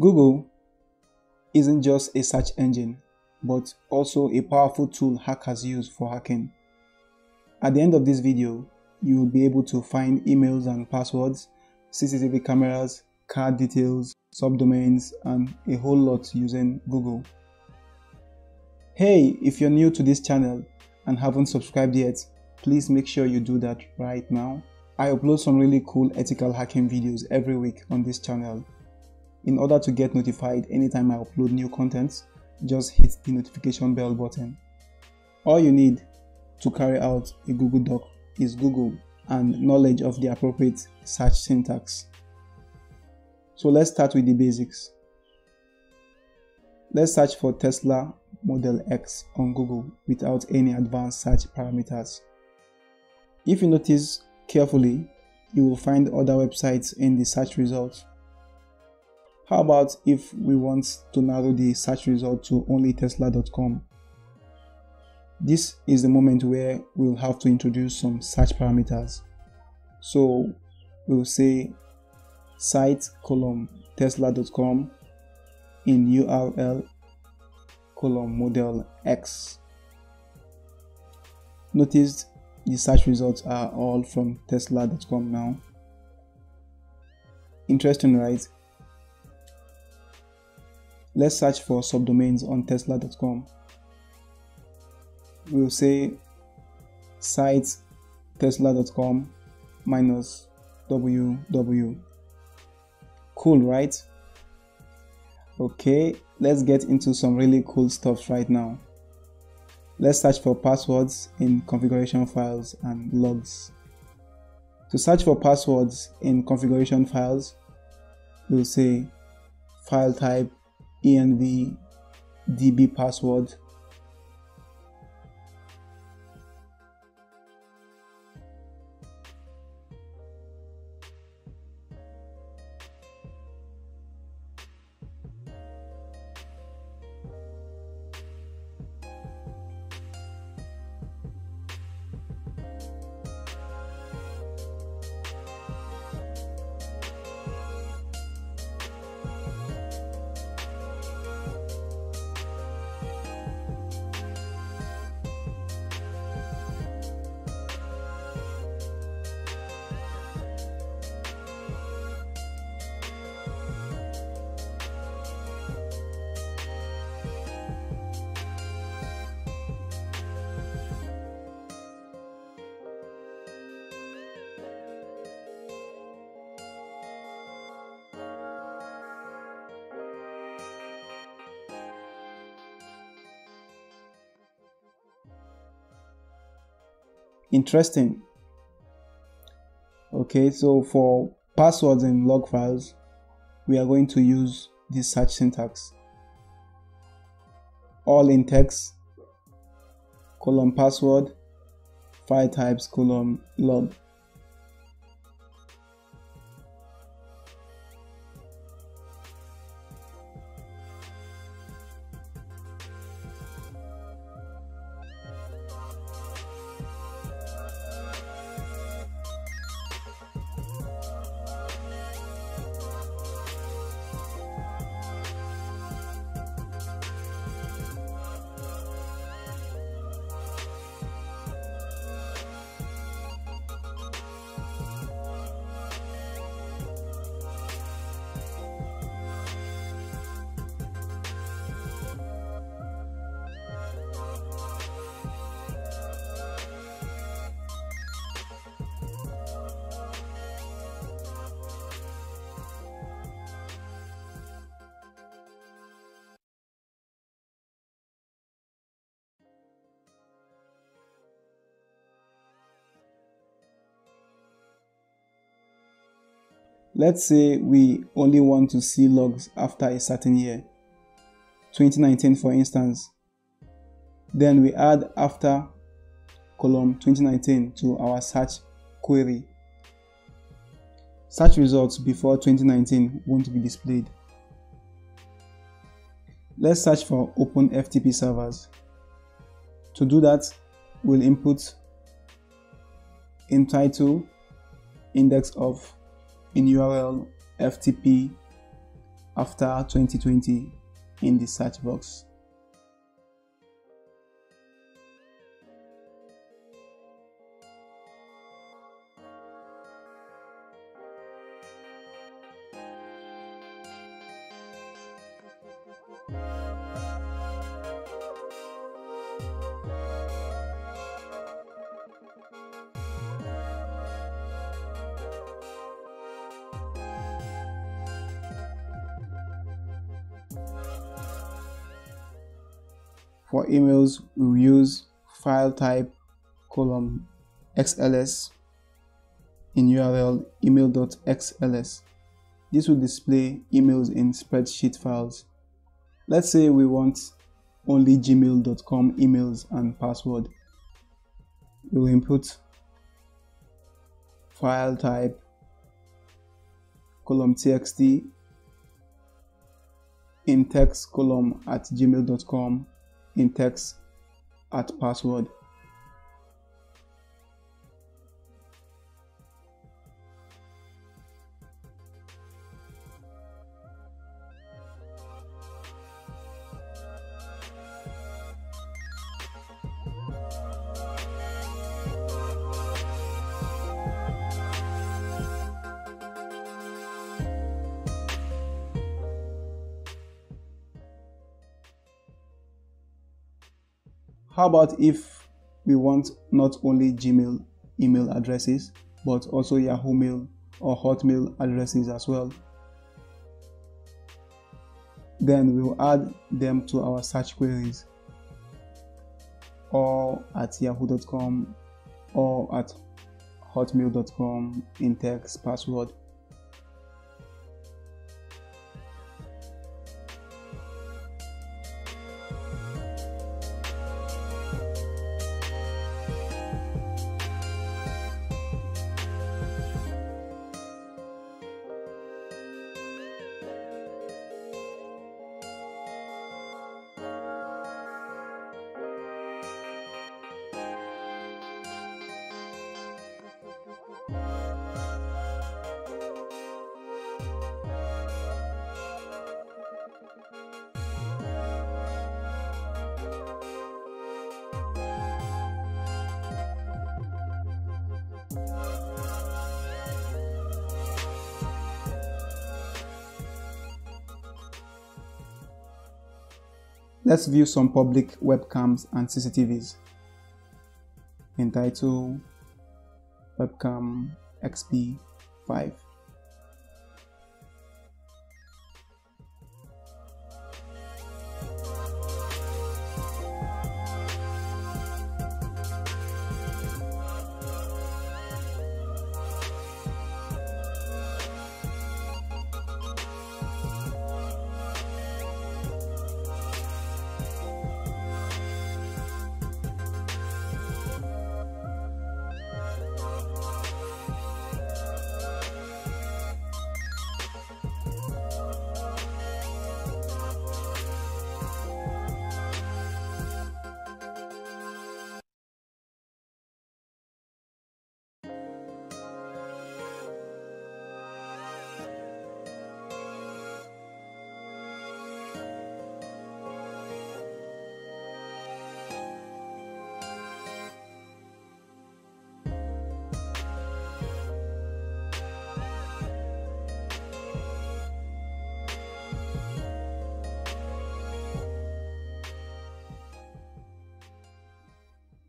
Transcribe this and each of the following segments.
Google isn't just a search engine, but also a powerful tool hackers use for hacking. At the end of this video, you will be able to find emails and passwords, CCTV cameras, card details, subdomains, and a whole lot using Google. Hey, if you're new to this channel and haven't subscribed yet, please make sure you do that right now. I upload some really cool ethical hacking videos every week on this channel in order to get notified anytime I upload new content, just hit the notification bell button. All you need to carry out a Google Dork is Google and knowledge of the appropriate search syntax. So let's start with the basics. Let's search for Tesla Model X on Google without any advanced search parameters. If you notice carefully, you will find other websites in the search results. How about if we want to narrow the search result to only tesla.com? This is the moment where we'll have to introduce some search parameters. So we'll say site column tesla.com in URL column model X. Notice the search results are all from tesla.com now. Interesting, right? Let's search for subdomains on tesla.com. We'll say site tesla.com minus www. Cool, right? Okay, let's get into some really cool stuff right now. Let's search for passwords in configuration files and logs. To search for passwords in configuration files, we'll say file type env db password interesting. Okay so for passwords and log files we are going to use this search syntax. All in text column password file types column log Let's say we only want to see logs after a certain year, 2019 for instance. Then we add after column 2019 to our search query. Search results before 2019 won't be displayed. Let's search for open FTP servers. To do that, we'll input in title index of in URL ftp after 2020 in the search box. For emails, we use file type column xls in URL email.xls. This will display emails in spreadsheet files. Let's say we want only gmail.com emails and password. We'll input file type column txt in text column at gmail.com in text at password. How about if we want not only Gmail email addresses, but also Yahoo Mail or Hotmail addresses as well? Then we'll add them to our search queries or at yahoo.com or at hotmail.com in text password. Let's view some public webcams and CCTVs. intitle Webcam XP5.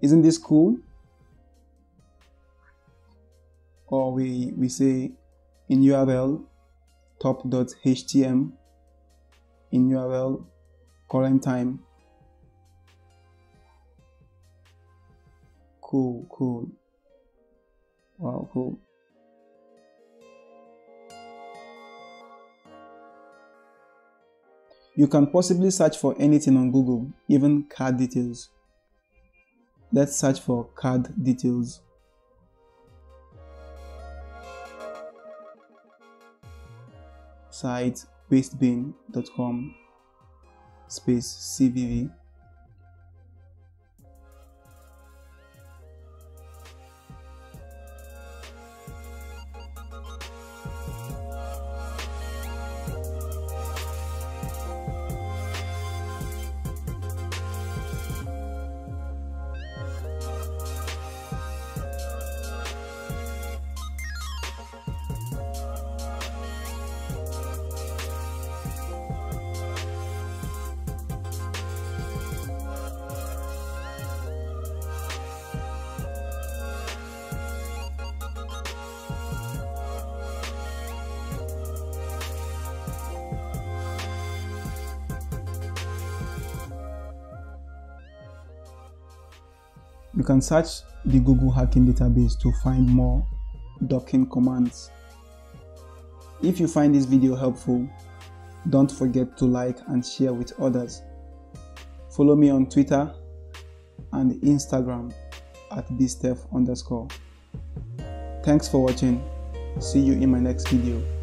Isn't this cool? Or we, we say in URL top.htm in URL current time. Cool, cool. Wow, cool. You can possibly search for anything on Google, even card details. Let's search for card details. Site pastebin.com space CVV You can search the Google Hacking database to find more dorking commands. If you find this video helpful, don't forget to like and share with others. Follow me on Twitter and Instagram at bsteph underscore. Thanks for watching. See you in my next video.